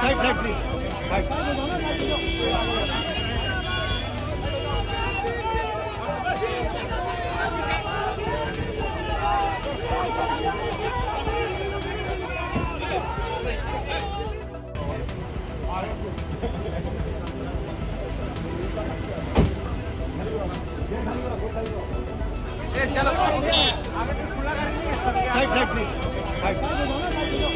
Side side please side. Side side please side